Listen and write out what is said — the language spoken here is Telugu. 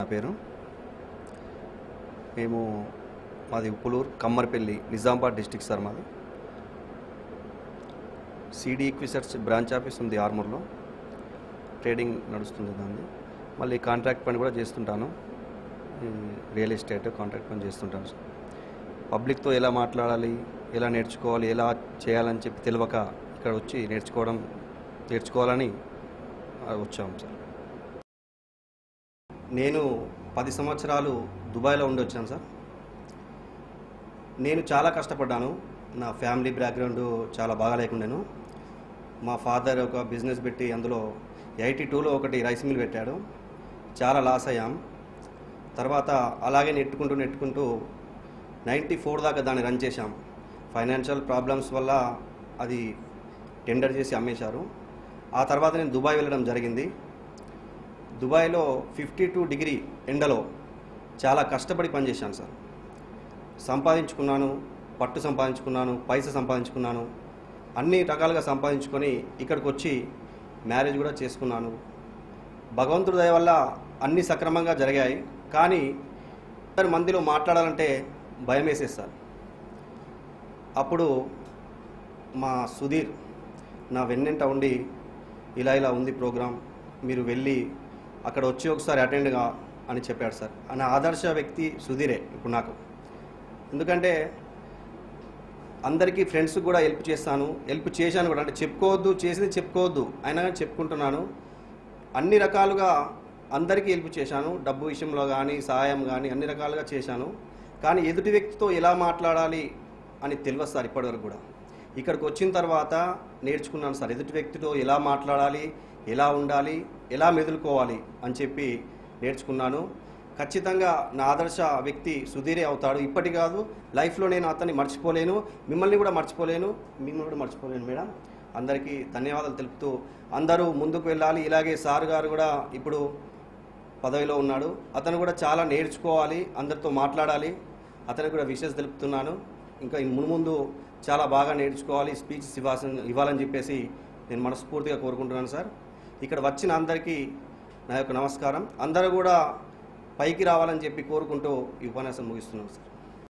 నా పేరు. మేము మాది ఉప్పులూరు కమ్మర్పల్లి నిజామాబాద్ డిస్టిక్ సార్ మాది. సిడి ఈక్విసెట్స్ బ్రాంచ్ ఆఫీస్ ఉంది ఆర్మూర్లో. ట్రేడింగ్ నడుస్తుంది దాన్ని. మళ్ళీ కాంట్రాక్ట్ పని కూడా చేస్తుంటాను. రియల్ ఎస్టేట్ కాంట్రాక్ట్ పని చేస్తుంటాను సార్. పబ్లిక్తో ఎలా మాట్లాడాలి ఎలా నేర్చుకోవాలి ఎలా చేయాలని చెప్పి తెలియక ఇక్కడ వచ్చి నేర్చుకోవడం నేర్చుకోవాలని వచ్చాము సార్. నేను పది సంవత్సరాలు దుబాయ్లో ఉండి వచ్చాను సార్. నేను చాలా కష్టపడ్డాను. నా ఫ్యామిలీ బ్యాక్గ్రౌండ్ చాలా బాగా లేకుండాను. మా ఫాదర్ ఒక బిజినెస్ పెట్టి అందులో ఎయిటీ టూలో ఒకటి రైస్ మిల్ పెట్టాడు. చాలా లాస్ అయ్యాం. తర్వాత అలాగే నెట్టుకుంటూ నెట్టుకుంటూ నైంటీ ఫోర్ దాకా దాన్ని రన్ చేశాం. ఫైనాన్షియల్ ప్రాబ్లమ్స్ వల్ల అది టెండర్ చేసి అమ్మేశారు. ఆ తర్వాత నేను దుబాయ్ వెళ్ళడం జరిగింది. దుబాయ్లో ఫిఫ్టీ టూ డిగ్రీ ఎండలో చాలా కష్టపడి పనిచేశాను సార్. సంపాదించుకున్నాను పట్టు సంపాదించుకున్నాను పైస సంపాదించుకున్నాను అన్ని రకాలుగా సంపాదించుకొని ఇక్కడికి వచ్చి మ్యారేజ్ కూడా చేసుకున్నాను. భగవంతుడి దయ వల్ల అన్ని సక్రమంగా జరిగాయి. కానీ ఇద్దరు మందిలో మాట్లాడాలంటే భయం వేసేస్తారు అప్పుడు మా సుధీర్ నా వెన్నెంట ఉండి ఇలా ఇలా ఉంది ప్రోగ్రాం మీరు వెళ్ళి అక్కడ వచ్చి ఒకసారి అటెండ్గా అని చెప్పాడు సార్. నా ఆదర్శ వ్యక్తి సుధీరే ఇప్పుడు నాకు. ఎందుకంటే అందరికీ ఫ్రెండ్స్ కూడా హెల్ప్ చేస్తాను హెల్ప్ చేశాను కూడా. అంటే చెప్పుకోవద్దు చేసింది చెప్పుకోవద్దు అయినా కానీ చెప్పుకుంటున్నాను. అన్ని రకాలుగా అందరికీ హెల్ప్ చేశాను. డబ్బు విషయంలో కానీ సహాయం కానీ అన్ని రకాలుగా చేశాను. కానీ ఎదుటి వ్యక్తితో ఎలా మాట్లాడాలి అని తెలియదు సార్ ఇప్పటివరకు కూడా. ఇక్కడికి వచ్చిన తర్వాత నేర్చుకున్నాను సార్ ఎదుటి వ్యక్తితో ఎలా మాట్లాడాలి ఎలా ఉండాలి ఎలా మెదులుకోవాలి అని చెప్పి నేర్చుకున్నాను. ఖచ్చితంగా నా ఆదర్శ వ్యక్తి సుధీరే అవుతాడు. ఇప్పటి కాదు లైఫ్లో నేను అతన్ని మర్చిపోలేను మిమ్మల్ని కూడా మర్చిపోలేను మిమ్మల్ని కూడా మర్చిపోలేను మేడం. అందరికీ ధన్యవాదాలు తెలుపుతూ అందరూ ముందుకు వెళ్ళాలి. ఇలాగే సార్ గారు కూడా ఇప్పుడు పదవిలో ఉన్నాడు. అతను కూడా చాలా నేర్చుకోవాలి అందరితో మాట్లాడాలి. అతనికి కూడా విషెస్ తెలుపుతున్నాను. ఇంకా మునుముందు చాలా బాగా నేర్చుకోవాలి స్పీచ్ ఇవ్వాల్సిన ఇవ్వాలని చెప్పేసి నేను మనస్ఫూర్తిగా కోరుకుంటున్నాను సార్. ఇక్కడ వచ్చిన అందరికీ నా యొక్క నమస్కారం. అందరూ కూడా పైకి రావాలని చెప్పి కోరుకుంటూ ఈ ఉపన్యాసం ముగిస్తున్నాను సార్.